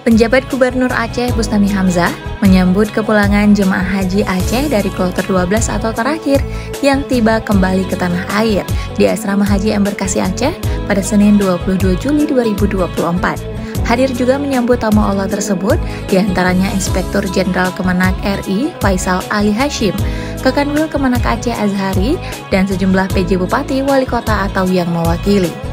Penjabat Gubernur Aceh Bustami Hamzah menyambut kepulangan jemaah haji Aceh dari kloter 12 atau terakhir yang tiba kembali ke tanah air di Asrama Haji Embarkasi Aceh pada Senin 22 Juli 2024. Hadir juga menyambut tamu Allah tersebut, di antaranya Inspektur Jenderal Kemenak RI Faisal Ali Hashim, Kekanwil Kemenak Aceh Azhari, dan sejumlah PJ Bupati, Wali Kota atau yang mewakili.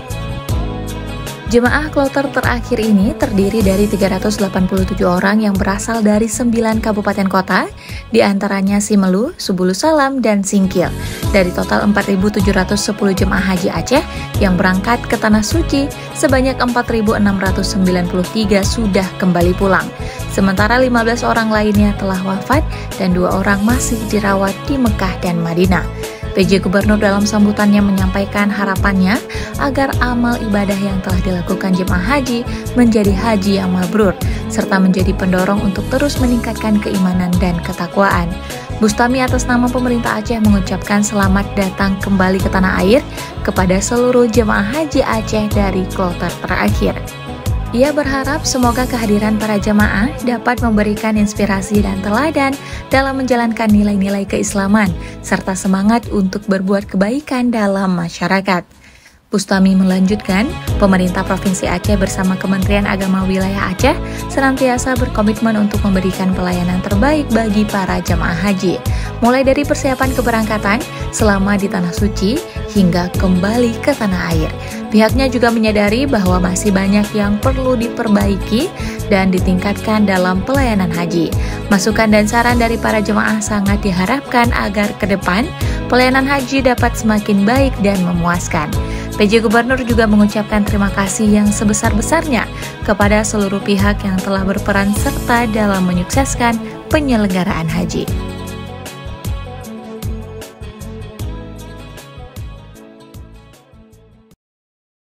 Jemaah kloter terakhir ini terdiri dari 387 orang yang berasal dari 9 kabupaten kota, di antaranya Simelu, Subulu Salam, dan Singkil. Dari total 4.710 jemaah haji Aceh yang berangkat ke Tanah Suci, sebanyak 4.693 sudah kembali pulang. Sementara 15 orang lainnya telah wafat dan dua orang masih dirawat di Mekah dan Madinah. PJ Gubernur dalam sambutannya menyampaikan harapannya agar amal ibadah yang telah dilakukan jemaah haji menjadi haji yang mabrur, serta menjadi pendorong untuk terus meningkatkan keimanan dan ketakwaan. Bustami atas nama pemerintah Aceh mengucapkan selamat datang kembali ke tanah air kepada seluruh jemaah haji Aceh dari kloter terakhir. Ia berharap semoga kehadiran para jemaah dapat memberikan inspirasi dan teladan dalam menjalankan nilai-nilai keislaman, serta semangat untuk berbuat kebaikan dalam masyarakat. Bustami melanjutkan, pemerintah Provinsi Aceh bersama Kementerian Agama Wilayah Aceh senantiasa berkomitmen untuk memberikan pelayanan terbaik bagi para jemaah haji, mulai dari persiapan keberangkatan selama di Tanah Suci hingga kembali ke tanah air. Pihaknya juga menyadari bahwa masih banyak yang perlu diperbaiki dan ditingkatkan dalam pelayanan haji. Masukan dan saran dari para jemaah sangat diharapkan agar ke depan pelayanan haji dapat semakin baik dan memuaskan. PJ Gubernur juga mengucapkan terima kasih yang sebesar-besarnya kepada seluruh pihak yang telah berperan serta dalam menyukseskan penyelenggaraan haji.